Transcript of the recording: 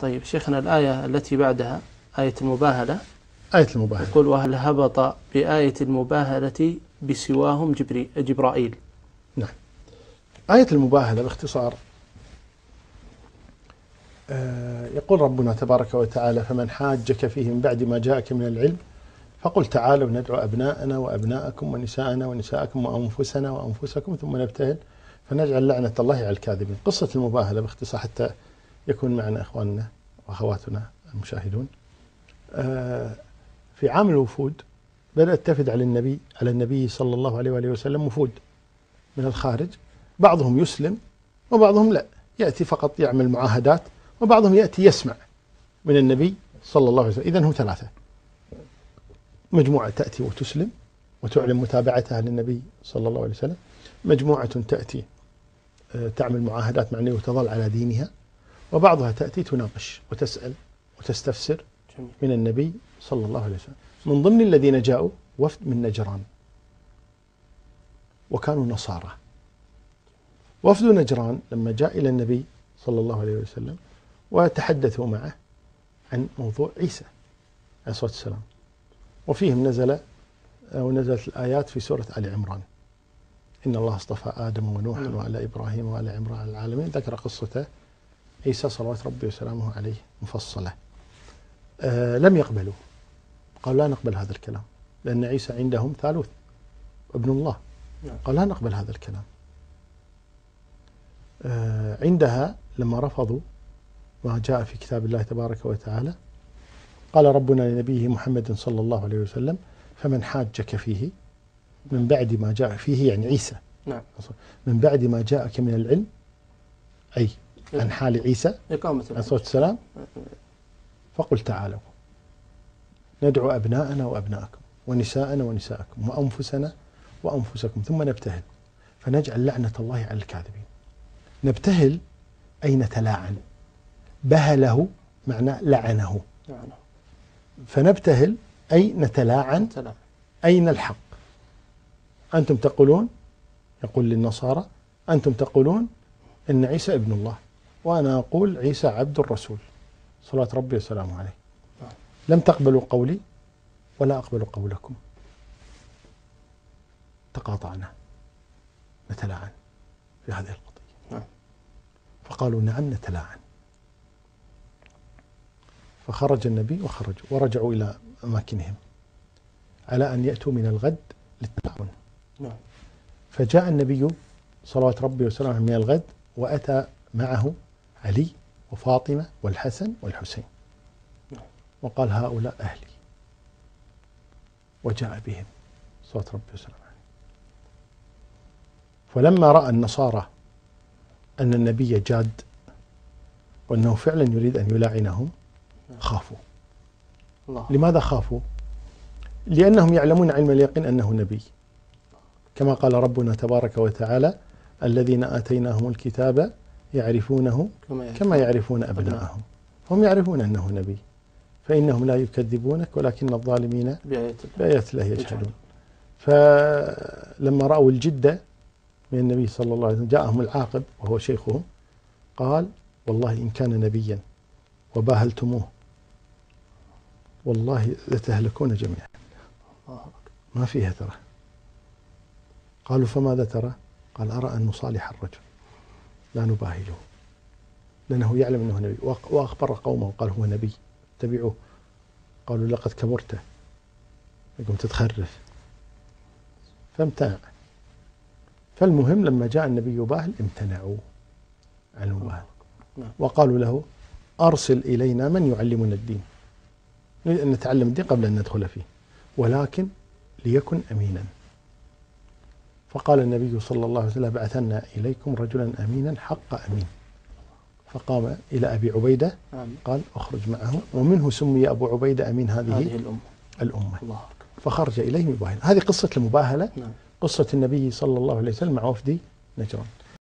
طيب شيخنا الآية التي بعدها آية المباهلة. آية المباهلة. يقول وهل هبط بآية المباهلة بسواهم جبري جبرائيل؟ آية المباهلة باختصار آه، يقول ربنا تبارك وتعالى فمن حاجك فيه من بعد ما جاءك من العلم فقل تعالوا ندعو أبناءنا وأبناءكم ونساءنا ونساءكم وأنفسنا وأنفسكم ثم نبتهل فنجعل لعنة الله على الكاذبين. قصة المباهلة باختصار حتى يكون معنا إخواننا وأخواتنا المشاهدون. آه، في عام الوفود بدأت تفد على النبي على النبي صلى الله عليه وآله وسلم وفود من الخارج. بعضهم يسلم وبعضهم لا. يأتي فقط يعمل معاهدات وبعضهم يأتي يسمع من النبي صلى الله عليه وسلم. إذن هم ثلاثة. مجموعة تأتي وتسلم وتعلن متابعتها للنبي صلى الله عليه وسلم. مجموعة تأتي آه، تعمل معاهدات مع النبي وتظل على دينها. وبعضها تأتي تناقش وتسأل وتستفسر جميل. من النبي صلى الله عليه وسلم. من ضمن الذين جاءوا وفد من نجران. وكانوا نصارى. وفد نجران لما جاء إلى النبي صلى الله عليه وسلم وتحدثوا معه عن موضوع عيسى عليه الصلاة والسلام. وفيهم نزل أو نزلت الآيات في سورة آل عمران. إن الله اصطفى آدم ونوحا نعم. وآل إبراهيم وآل عمران العالمين. ذكر قصته عيسى صلوات ربي وسلامه عليه مفصلة. آه لم يقبلوا. قالوا لا نقبل هذا الكلام لأن عيسى عندهم ثالوث ابن الله. نعم. قال لا نقبل هذا الكلام. آه عندها لما رفضوا ما جاء في كتاب الله تبارك وتعالى قال ربنا لنبيه محمد صلى الله عليه وسلم فمن حاجك فيه من بعد ما جاء فيه يعني عيسى. نعم. من بعد ما جاءك من العلم أي عن حال عيسى عليه الصلاة والسلام. فقل تعالوا ندعو أبناءنا وأبناءكم ونساءنا ونساءكم وأنفسنا وأنفسكم ثم نبتهل. فنجعل لعنة الله على الكاذبين. نبتهل أي نتلاعن بهله معنى لعنه. نعم فنبتهل أي نتلاعن أين الحق؟ أنتم تقولون؟ يقول للنصارى. أنتم تقولون إن عيسى ابن الله. وأنا أقول عيسى عبد الرسول. صلاة ربي وسلامه عليه. نعم. لم تقبلوا قولي ولا أقبل قولكم. تقاطعنا. نتلاعن في هذه القضية. نعم. فقالوا نعم نتلاعن. فخرج النبي وخرجوا ورجعوا إلى أماكنهم على أن يأتوا من الغد للتعاون نعم. فجاء النبي صلوات ربي وسلامه من الغد وأتى معه علي وفاطمة والحسن والحسين. وقال هؤلاء أهلي. وجاء بهم صلوات ربي وسلامه عليه. فلما رأى النصارى أن النبي جاد وأنه فعلا يريد أن يلاعنهم خافوا. الله. لماذا خافوا؟ لأنهم يعلمون علم اليقين أنه نبي. كما قال ربنا تبارك وتعالى الذين آتيناهم الكتاب يعرفونه كما يعرف. كما يعرفون أبناءهم. هم يعرفون أنه نبي فإنهم لا يكذبونك ولكن الظالمين بآيات الله يجحدون. فلما رأوا الجدة من النبي صلى الله عليه وسلم جاءهم العاقب وهو شيخهم قال والله إن كان نبيا وباهلتموه والله لتهلكون جميعا. ما فيها ترى. قالوا فماذا ترى؟ قال أرى أن نصالح الرجل. لا نباهله. لأنه يعلم أنه نبي. وأخبر قومه قال هو نبي. اتبعوه. قالوا لقد كبرت. يقوم تتخرف. فامتنع. فالمهم لما جاء النبي يباهل امتنعوا عن المباهلة نعم. وقالوا له أرسل إلينا من يعلمنا الدين. نريد أن نتعلم الدين قبل أن ندخل فيه. ولكن ليكن أمينا. فقال النبي صلى الله عليه وسلم بعثنا إليكم رجلا أمينا حق أمين. فقام إلى أبي عبيدة قال اخرج معه. ومنه سمي أبو عبيدة أمين هذه, هذه الأمة. الأمة. الله فخرج إليه مباهلا هذه قصة المباهلة نعم. قصة النبي صلى الله عليه وسلم مع وفد نجران.